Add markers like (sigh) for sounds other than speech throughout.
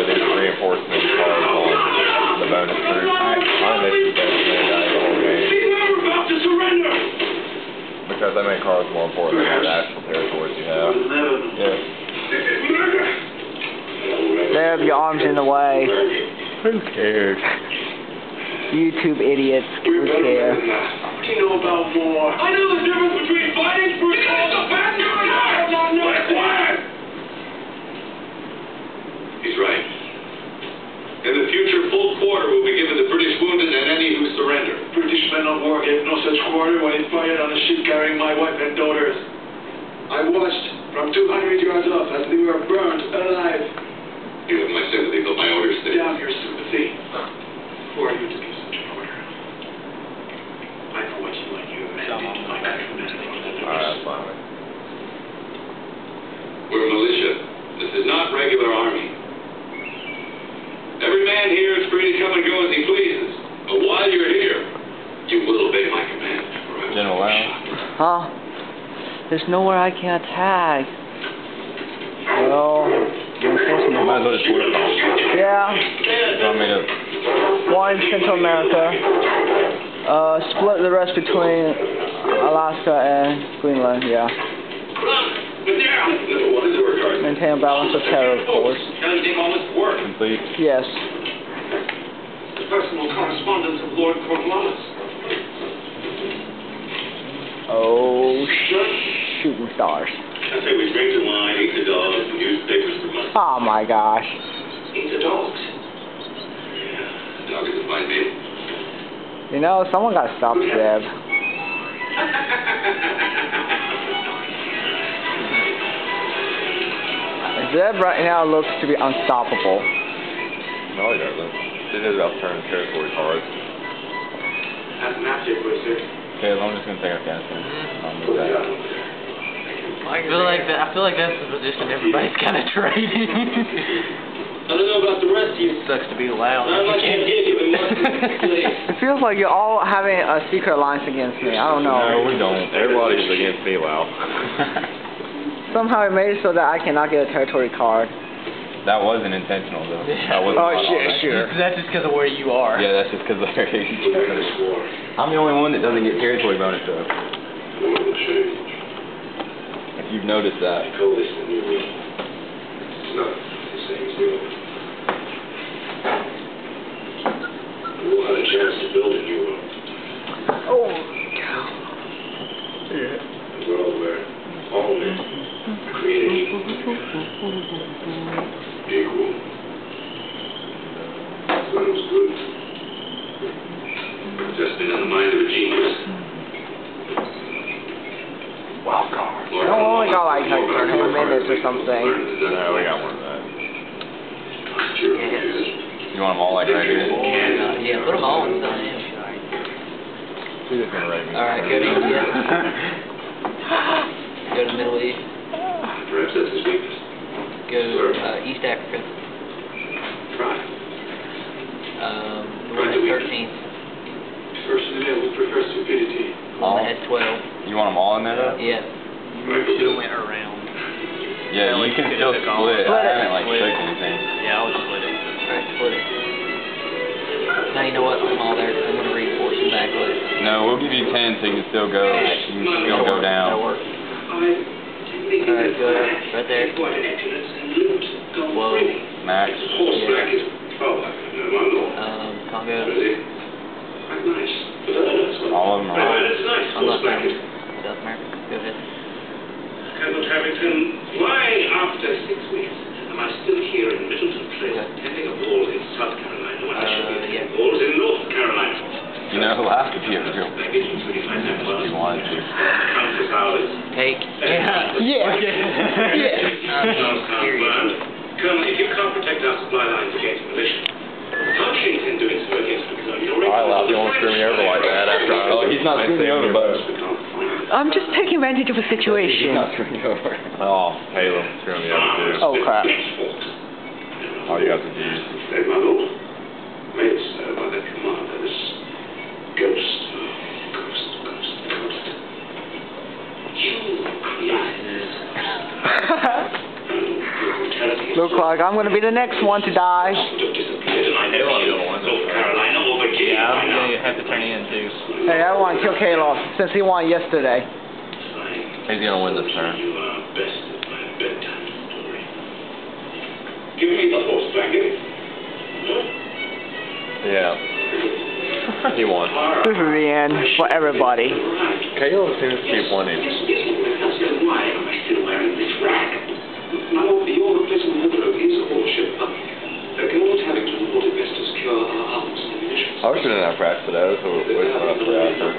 reinforcement cars on the bonus group. I think they should definitely die the whole game. We're about to surrender! Because they make cars more important than the actual territories you have. Yeah. They have your arms in the way. Who cares? YouTube idiots. Who care? What do you know about war? Of war gave no such quarter when he fired on a ship carrying my wife and daughters. I watched from 200 yards off as they were burned alive. You have my sympathy, but my orders stay. Damn your sympathy. Who are you to give such an order? I know what you and your men did to my countrymen. Alright, that's fine. We're militia. This is not regular army. Every man here is free to come and go as he pleases. But while you're here, you will obey my command. Forever. General Lau? Huh? There's nowhere I can attack. Well, I might as well just flip yeah. You want me to... One in Central America. Uh, split the rest between Alaska and Greenland, yeah. No, what is it regarding? Maintain a balance of terror, of course. Can you think all this work? Complete? Yes. The personal correspondence of Lord Cornwallis. Oh, sh- shooting stars. I say we drink the wine, eat the dogs, and newspapers for money. Oh my gosh. Eat the dogs. Yeah, dog is a fine name. You know, someone got to stop Zeb. Zeb (laughs) right now looks to be unstoppable. No, he doesn't. It is about turning territory cards. That's an object, sir. Okay, I'm just gonna take Afghanistan. Mm-hmm. I'll move that. I feel like that. I feel like that's the position everybody's kind of trading. I don't know about the rest of you. Sucks to be loud. I'm not gonna give you It (laughs) feels like you're all having a secret alliance against me. I don't know. No, we don't. Everybody's against me, Lau. (laughs) Somehow it made it so that I cannot get a territory card. that wasn't intentional, though. That wasn't Oh, my shit, sure. That's just because of where you are. Yeah, that's just because of their age. I'm the only one that doesn't get territory bonus, though. If you've noticed that. We'll have a chance to build a new one. Oh. Uh, a world where all men are created equal. Equal. Sounds good. Just been in the mind of a genius. Wow, card. Lord No, we only got like More like about 10 minutes or something. No, we got more than that. Sure. You want them all like right here? Yeah, put them all in some. yeah. Who's just gonna rate me? All right, go to India. (laughs) Go to Middle East. Perhaps that's his weakness. Go to uh, East Africa. Try. Um, the one has 13. First in the middle stupidity. The one 12. You want them all in there, though? Yeah. Right. Should have went around. Yeah, you can still split. I haven't like Split clicked anything. Yeah, I'll just split it. Alright, split it. Now you know what? Put them all there 'cause I'm gonna reinforce them back with. No, we'll give you ten so you can still go. You can still go That'll down. work. Alright, go right there. What an excellence and loot. Go Whoa. Max. Horseback. Oh, I no, Um, Congo. Quite nice. But that's what. All of them Right, are. but it's nice. I'm not Horseback is. South America. Go ahead. Colonel Harrington, why after six weeks am I still here in Middleton Place attending a ball in South Carolina when I should be Uh, attending yeah. balls in North Carolina? You know, last if you ever go. Baggage and 25 cent If you wanted to. Countless hours. Take. Yeah. Yeah. Sounds (laughs) confirmed. Colonel, if you can't protect our supply lines against militia, how do you intend doing so against Victoria? I allowed you to screw me over like that after I. Oh, he's not screwing me over, but. I'm just taking advantage of a situation. not screwing me over. Oh, Halo screwing me over too. Oh crap. All you got to do. Say, my lord, may it serve by that commander, this ghost, ghost, ghost, ghost. You created this. Look look like I'm gonna be the next one to die. Yeah, I'm gonna have to turn it in too. Hey, I want to kill Kalof since he won yesterday. He's gonna win this turn. You are best at my bedtime story. Give me the horse blanket. Eh? Yeah. he won. This is the end for everybody. Caleb seems to keep winning. I wish we didn't have practice today, so we're waiting for us for.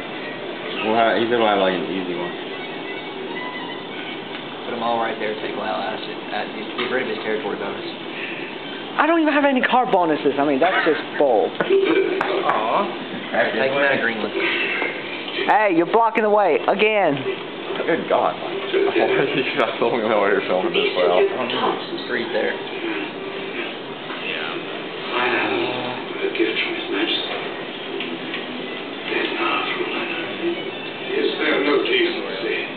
We'll have, he said we'll have like an easy one. Put them all right there. Take Lyle Ash. Uh, get rid of his territory bonus. I don't even have any car bonuses. I mean, that's just bull. Take him out of Greenland. Hey, you're blocking the way again. Good God. Why is he not filming that while you're filming this way off? Street there. Yeah gift from His Majesty. There's no other Is there no decency?